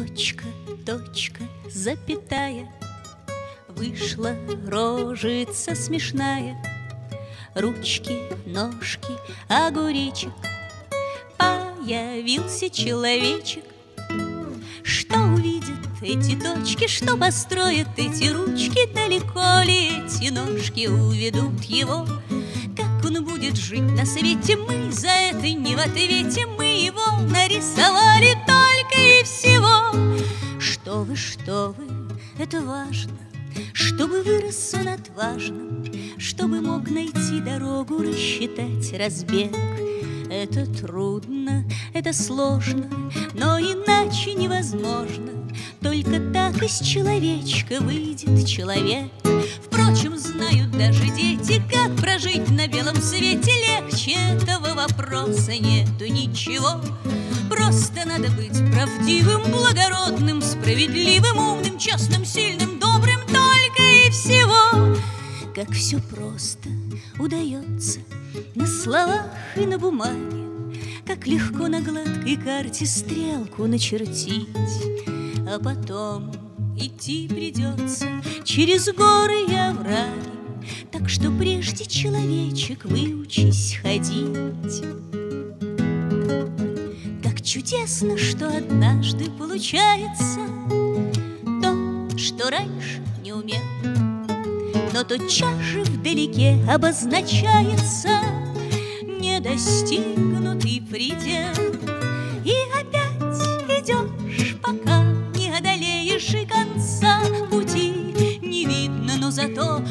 Точка, точка, запятая. Вышла рожица смешная. Ручки, ножки, огуречек. Появился человечек. Что увидят эти точки, что построят эти ручки Далеко ли эти ножки уведут его? Как он будет жить на свете, мы за это не в ответе. Мы его нарисовали вы, что вы, это важно чтобы вырос он отважным, чтобы мог найти дорогу, рассчитать разбег. Это трудно, это сложно, но иначе невозможно. Только так из человечка выйдет человек. Впрочем, знают даже дети, как прожить на белом свете легче этого вопроса нету ничего. Просто надо быть правдивым, благородным, справедливым, умным, честным, сильным, добрым, только и всего. Как все просто удается на словах и на бумаге, Как легко на гладкой карте стрелку начертить, А потом идти придется через горы и овраги, Так что прежде, человечек, выучись ходить. Как чудесно, что однажды получается То, что раньше не умел. Но тотчас же вдалеке обозначается Недостигнутый предел. И опять идешь, пока не одолеешь и конца пути. Не видно, но зато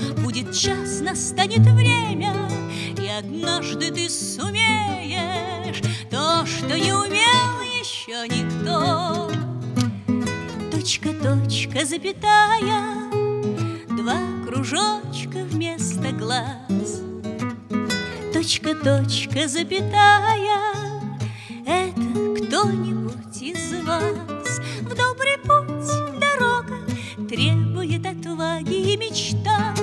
час, настанет время И однажды ты сумеешь то, что не умел еще никто. Точка, точка, запятая, два кружочка вместо глаз. Точка, точка, запятая, это кто-нибудь из вас. В добрый путь дорога требует отваги и мечта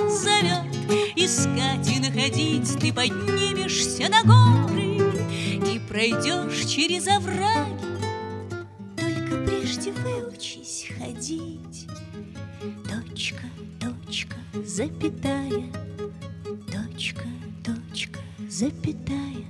поднимешься на горы и пройдешь через овраги. Только прежде выучись ходить. Точка, точка, запятая, точка, точка, запятая.